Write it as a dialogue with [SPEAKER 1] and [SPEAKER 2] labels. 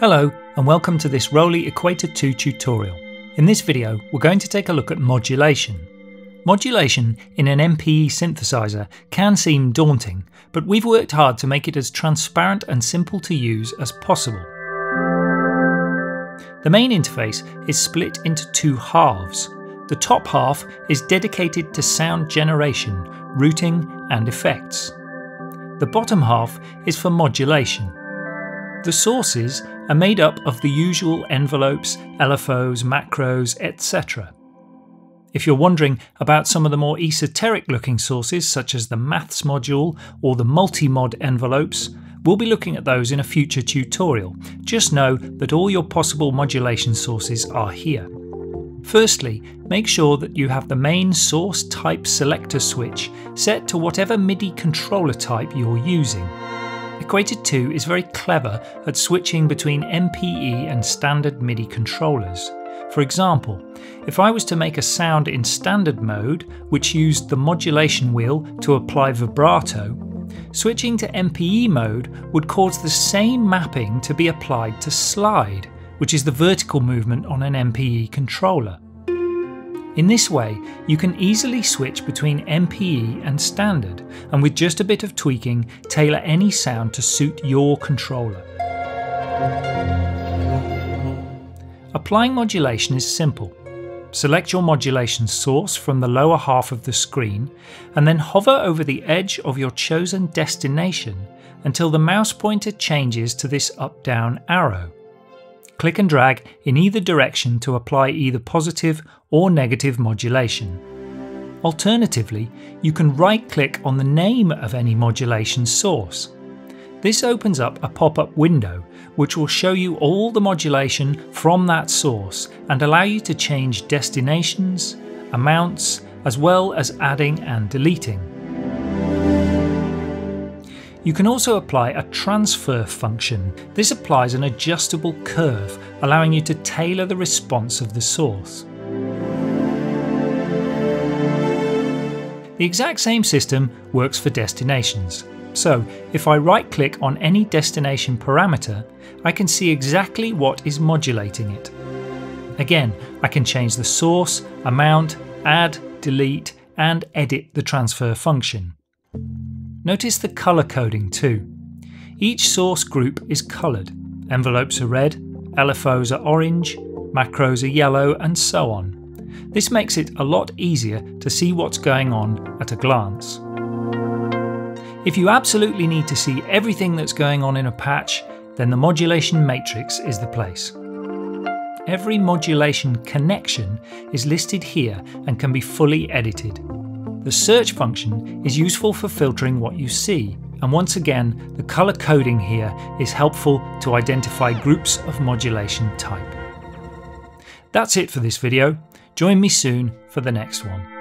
[SPEAKER 1] Hello and welcome to this ROLI Equator 2 tutorial. In this video we're going to take a look at modulation. Modulation in an MPE synthesizer can seem daunting, but we've worked hard to make it as transparent and simple to use as possible. The main interface is split into two halves. The top half is dedicated to sound generation, routing and effects. The bottom half is for modulation. The sources are made up of the usual envelopes, LFOs, macros, etc. If you're wondering about some of the more esoteric looking sources, such as the maths module or the multi-mod envelopes, we'll be looking at those in a future tutorial. Just know that all your possible modulation sources are here. Firstly, make sure that you have the main source type selector switch set to whatever MIDI controller type you're using. Equator 2 is very clever at switching between MPE and standard MIDI controllers. For example, if I was to make a sound in standard mode, which used the modulation wheel to apply vibrato, switching to MPE mode would cause the same mapping to be applied to slide, which is the vertical movement on an MPE controller. In this way, you can easily switch between MPE and standard, and with just a bit of tweaking, tailor any sound to suit your controller. Applying modulation is simple. Select your modulation source from the lower half of the screen, and then hover over the edge of your chosen destination until the mouse pointer changes to this up-down arrow. Click and drag in either direction to apply either positive or negative modulation. Alternatively, you can right click on the name of any modulation source. This opens up a pop-up window which will show you all the modulation from that source and allow you to change destinations, amounts, as well as adding and deleting. You can also apply a transfer function. This applies an adjustable curve, allowing you to tailor the response of the source. The exact same system works for destinations. So, if I right click on any destination parameter, I can see exactly what is modulating it. Again, I can change the source, amount, add, delete, and edit the transfer function. Notice the colour coding too. Each source group is coloured. Envelopes are red, LFOs are orange, macros are yellow, and so on. This makes it a lot easier to see what's going on at a glance. If you absolutely need to see everything that's going on in a patch, then the modulation matrix is the place. Every modulation connection is listed here and can be fully edited. The search function is useful for filtering what you see, and once again, the colour coding here is helpful to identify groups of modulation type. That's it for this video. Join me soon for the next one.